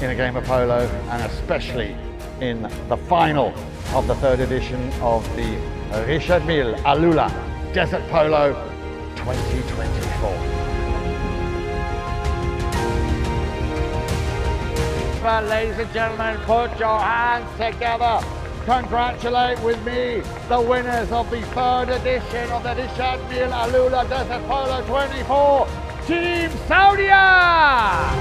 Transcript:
In a game of polo and especially in the final of the third edition of the Richard Mille AlUla Desert Polo 2024. Well, ladies and gentlemen, put your hands together. Congratulate with me the winners of the third edition of the Richard Mille AlUla Desert Polo 24, Team Saudia!